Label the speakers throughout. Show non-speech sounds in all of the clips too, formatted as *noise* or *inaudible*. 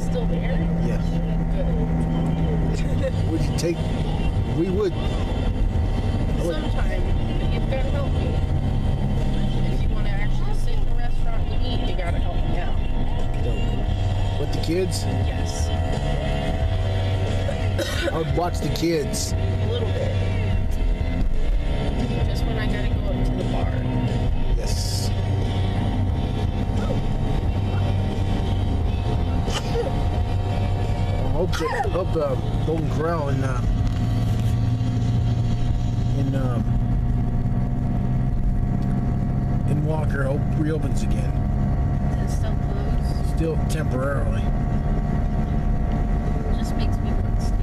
Speaker 1: Still there?
Speaker 2: Yes.
Speaker 1: Good.
Speaker 2: Would you take? We would. would-
Speaker 1: Sometime, you've got to help me. If you want to actually sit in the restaurant and eat, you got to help me out.
Speaker 2: With the kids,
Speaker 1: Yes,
Speaker 2: I would watch the kids.
Speaker 1: a little bit.
Speaker 2: Hope that hope uh, Golden Corral in uh, in um, in Walker hope reopens again.
Speaker 1: Is it still closed?
Speaker 2: Still temporarily.
Speaker 1: Just makes me want steak.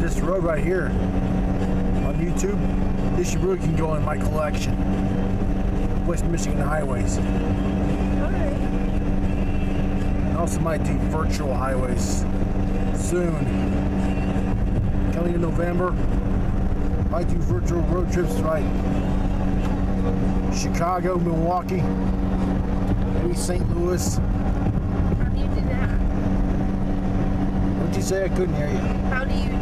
Speaker 2: This road right here on YouTube, this really can go in my collection. West Michigan highways.
Speaker 1: Alright.
Speaker 2: Also might do virtual highways soon. Coming in November, might do virtual road trips right. Chicago, Milwaukee, maybe St. Louis.
Speaker 1: How do you do that?
Speaker 2: What'd you say? I couldn't hear you.
Speaker 1: How do you do that?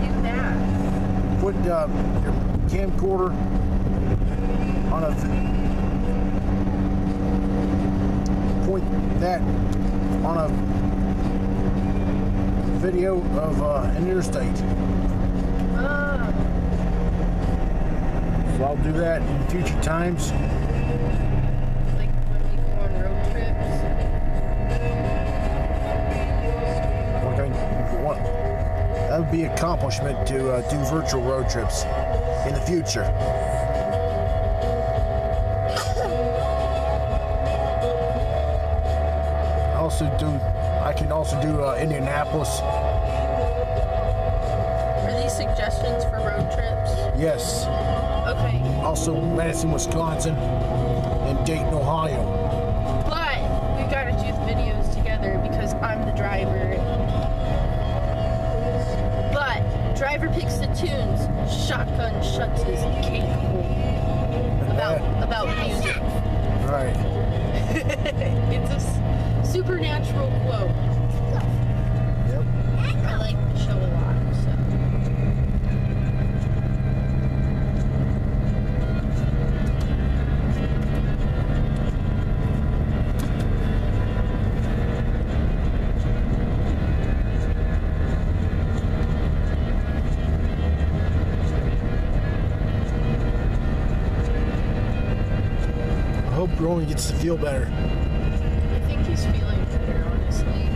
Speaker 2: Put uh, your camcorder on a point that on a video of uh, an interstate.
Speaker 1: Ah,
Speaker 2: So I'll do that in future times. Would be accomplishment to uh, do virtual road trips in the future. I also do. I can also do uh, Indianapolis.
Speaker 1: Are these suggestions for road trips?
Speaker 2: Yes.
Speaker 1: Okay,
Speaker 2: Also Madison, Wisconsin, and Dayton, Ohio.
Speaker 1: but we gotta do the videos together because I'm the driver. Driver picks the tunes, shotgun shuts his cake. About about music.
Speaker 2: Right. *laughs*
Speaker 1: it's a supernatural quote.
Speaker 2: Yep.
Speaker 1: I like the show
Speaker 2: Hope Rowan gets to feel better.
Speaker 1: I think he's feeling better, honestly.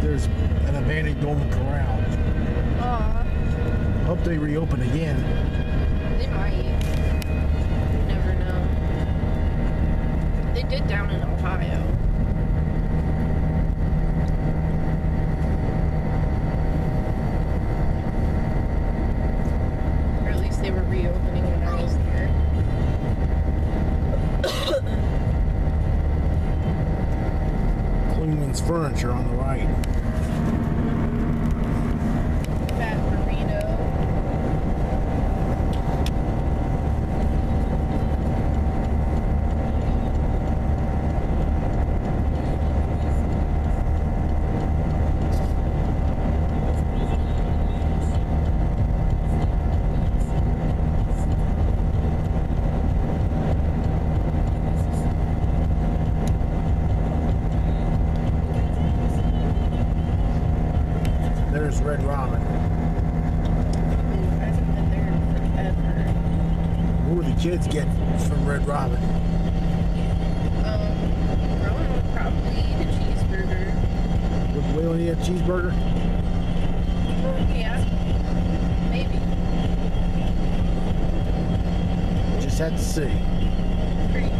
Speaker 2: There's an abandoned Golden Corral.
Speaker 1: Aw,
Speaker 2: Hope they reopen again.
Speaker 1: they might. You never know. They did down in Ohio.
Speaker 2: Furniture on the right. Red Robin. What do the kids get from Red Robin?
Speaker 1: Um, Rowan would probably eat a cheeseburger.
Speaker 2: Would Waylon eat a cheeseburger?
Speaker 1: Yeah. Maybe.
Speaker 2: Just had to see.
Speaker 1: Pretty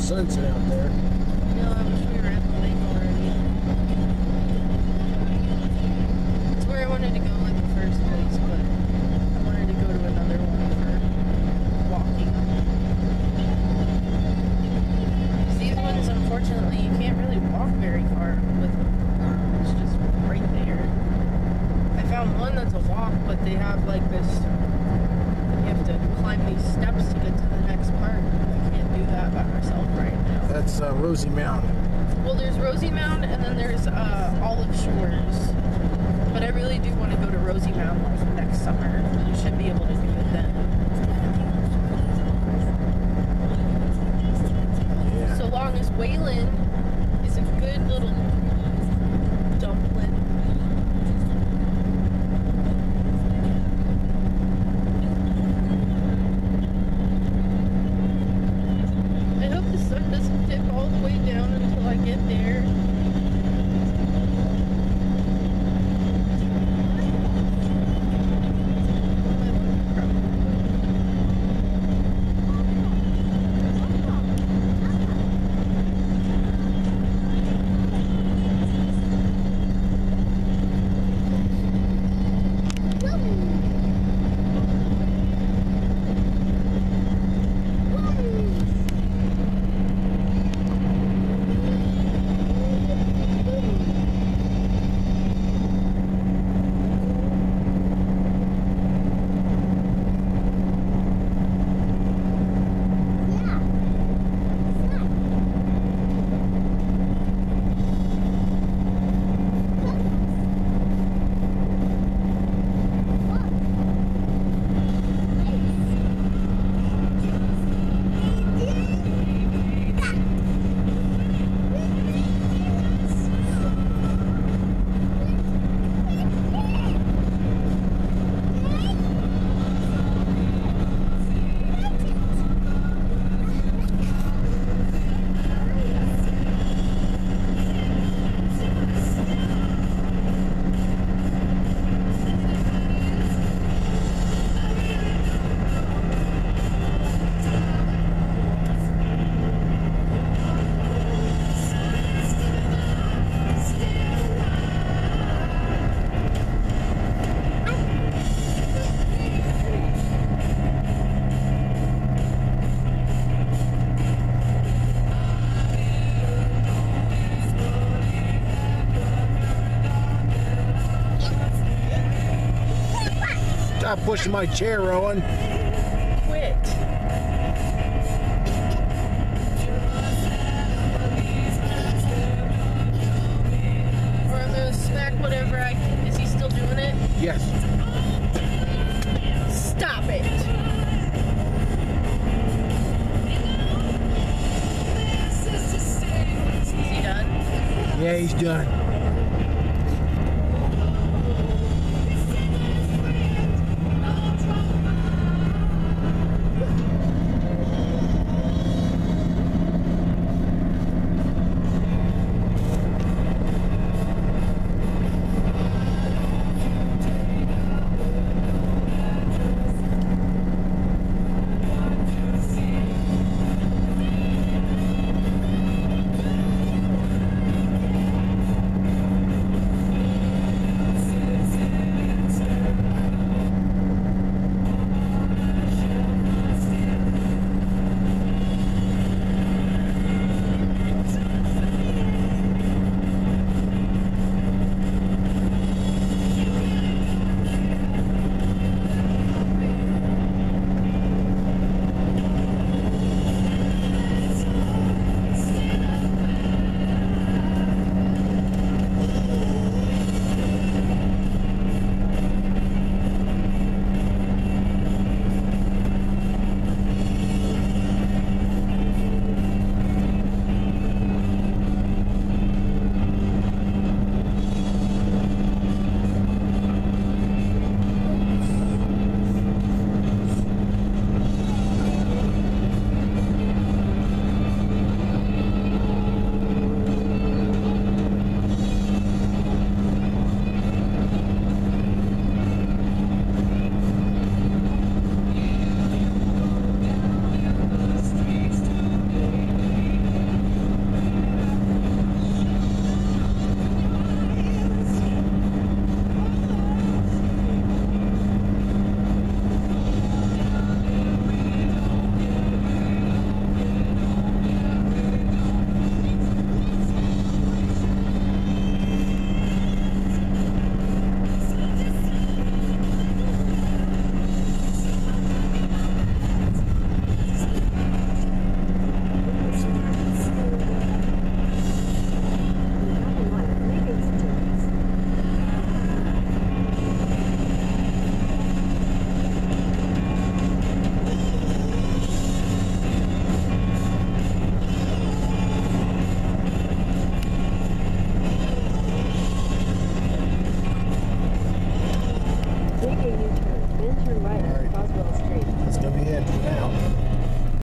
Speaker 2: sunset out there.
Speaker 1: No, I wish we were at the lake already. It's where I wanted to go in the first place, but I wanted to go to another one for walking. These ones, unfortunately, you can't really walk very far with them. It's just right there. I found one that's a walk, but they have like this. You have to climb these steps to get to the next part. I can't do that by myself right now.
Speaker 2: That's uh, Rosy Mountain.
Speaker 1: Well, there's Rosy Mound and then there's uh, Olive Shores. But I really do want to go to Rosy Mound like next summer. You should be able to do it then.
Speaker 2: Yeah.
Speaker 1: So long as Waylon
Speaker 2: pushing my chair, Rowan.
Speaker 1: Quit. Or I'm gonna smack whatever I. Is he still doing it?
Speaker 2: Yes.
Speaker 1: Stop it. Is he done?
Speaker 2: Yeah, he's done.